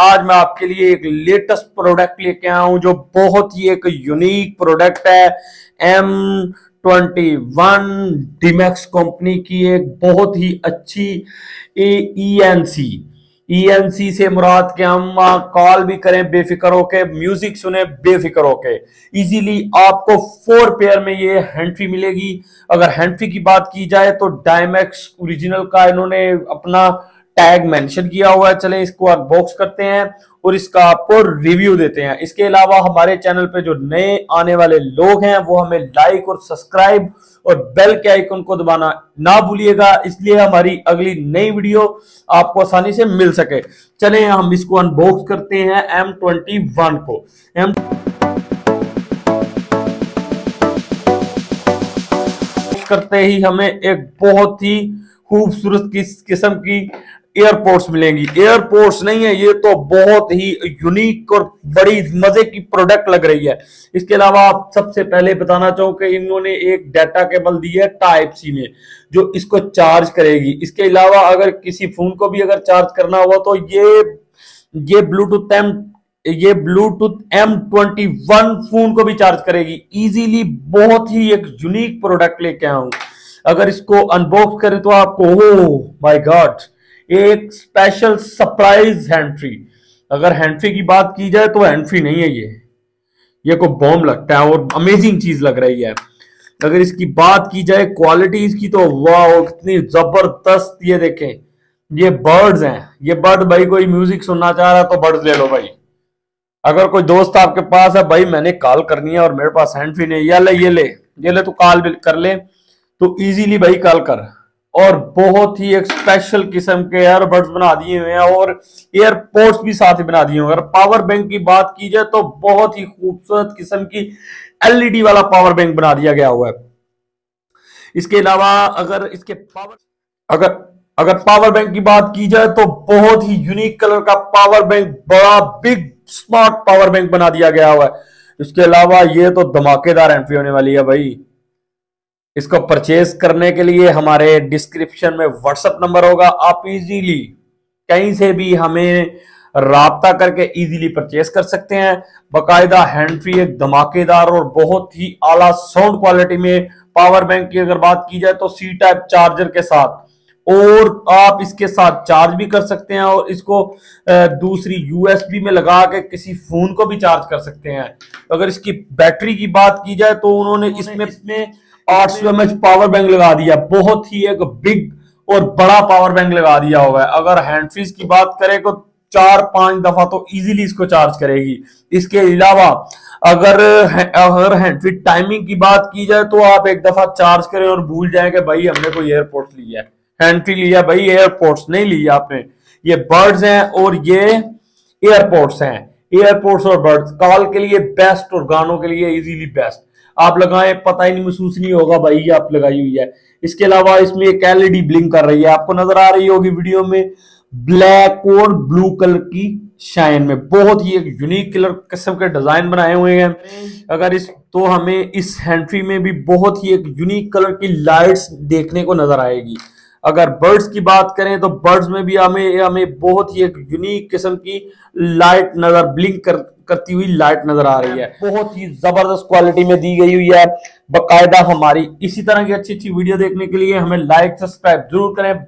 आज मैं आपके लिए एक लेटेस्ट प्रोडक्ट लेके आया हूँ, जो बहुत ही एक यूनिक प्रोडक्ट है। M twenty one Dmax company की एक बहुत ही अच्छी ई एन सी ईएनसी से मुराद के हम कॉल भी करें बेफिक्र होके म्यूज़िक सुने बेफिक्र होके। इजीली आपको फोर पेयर में ये हैंड मिलेगी। अगर हैंड की बात की जाए तो डायमैक्स ओरिजिनल का इन्होंने अपना टैग मेंशन किया हुआ है। चले, इसको अनबॉक्स करते हैं और इसका आपको रिव्यू देते हैं। इसके अलावा हमारे चैनल पे जो नए आने वाले लोग हैं, वो हमें लाइक और सब्सक्राइब और बेल के आइकन को दबाना ना भूलिएगा। इसलिए हमारी अगली नई वीडियो आपको आसानी से मिल सके। चले, हम इसको अनबॉक्स करते हैं एम को। एम करते ही हमें एक बहुत ही खूबसूरत किस, किस्म की एयरपोर्ट्स मिलेंगी। एयरपोर्ट्स नहीं है, ये तो बहुत ही यूनिक और बड़ी मज़े की प्रोडक्ट लग रही है। इसके अलावा आप सबसे पहले बताना चाहूँ कि इन्होंने एक डाटा केबल दी है टाइप सी में, जो इसको चार्ज करेगी। इसके अलावा अगर किसी फ़ोन को भी अगर चार्ज करना हुआ तो ये ये ब्लूटूथ एम ये bluetooth M twenty one phone को भी चार्ज करेगी। इजीली बहुत ही एक यूनिक प्रोडक्ट लेके आऊँ। अगर इसको अनबॉक्स करें तो आपको हो माय गॉड एक स्पेशल सरप्राइज़ हैंड्री अगर हैंड्री की बात की जाए तो हैंड्री नहीं है ये। ये को बॉम्ब लगता है और अमेजिंग चीज़ लग रही है। अगर इसकी बात की जाए क्वालिटी इसकी तो वाह कितनी ज़बरदस्त ये देखें। ये बर्ड्स हैं। ये बर्ड भाई कोई म्यूज़िक सुनना चाह रहा है तो बर्ड्स ले लो भाई। अगर कोई दोस्त आपके पास है, भाई मैंने कॉल करनी है और मेरे पास हैंड फ्री नहीं ये ले ये ले। ये ले तू कॉल कर ले। तो इजीली भाई कॉल कर। और बहुत ही एक स्पेशल किस्म के एयरबड्स बना दिए हुए हैं और एयरपोर्ट्स भी साथ ही बना दिए हुए अगर पावर बैंक की बात की जाए तो बहुत ही खूबसूरत किस्म की एलईडी वाला पावर बैंक बना दिया गया हुआ है। इसके अलावा अगर इसके पावर अगर अगर पावर बैंक की बात की जाए तो बहुत ही यूनिक कलर का पावर बैंक बड़ा बिग स्मार्ट पावर बैंक बना दिया गया हुआ है। इसके अलावा ये तो धमाकेदार एंट्री होने वाली है भाई। इसको परचेज करने के लिए हमारे डिस्क्रिप्शन में व्हाट्सएप नंबर होगा। आप इजीली कहीं से भी हमें रबता करके इजीली परचेज कर सकते हैं। बकायदा हैंड फ्री एक धमाकेदार और बहुत ही आला साउंड क्वालिटी में पावर बैंक की अगर बात की जाए तो सी टाइप चार्जर के साथ। और आप इसके साथ चार्ज भी कर सकते हैं और इसको दूसरी यूएसबी में लगा के किसी फ़ोन को भी चार्ज कर सकते हैं। अगर इसकी बैटरी की बात की जाए तो उन्होंने इसमें इसमें आठ सौ एम पावर बैंक लगा दिया। बहुत ही एक बिग और बड़ा पावर बैंक लगा दिया हुआ है अगर हैंड फ्रीज की बात करें तो चार पाँच दफ़ा तो इजीली इसको चार्ज करेगी। इसके अलावा अगर अगर हैंड टाइमिंग की बात की जाए तो आप एक दफ़ा चार्ज करें और भूल जाए कि भाई हमने कोई एयरपोर्ट लिया है। हैंड लिया भाई एयरपोर्ट्स नहीं लिया आपने। ये बर्ड्स हैं और ये एयरपोर्ट्स हैं। एयरपोर्ट्स और बर्ड्स कॉल के लिए बेस्ट और गानों के लिए इजीली बेस्ट आप लगाएँ, पता ही नहीं, महसूस नहीं होगा भाई आप लगाई हुई है। इसके अलावा इसमें एक एलईडी ब्लिंक कर रही है। आपको नज़र आ रही होगी वीडियो में ब्लैक और ब्लू कलर की शाइन में। बहुत ही एक यूनिक कलर किस्म के डिज़ाइन बनाए हुए हैं। अगर इस तो हमें इस हैंड्री में भी बहुत ही एक यूनिक कलर की लाइट्स देखने को नज़र आएगी। अगर बर्ड्स की बात करें तो बर्ड्स में भी हमें हमें बहुत ही एक यूनिक किस्म की लाइट नज़र ब्लिंक कर, करती हुई लाइट नज़र आ रही है। बहुत ही ज़बरदस्त क्वालिटी में दी गई हुई है। बकायदा हमारी इसी तरह की अच्छी अच्छी वीडियो देखने के लिए हमें लाइक सब्सक्राइब ज़रूर करें।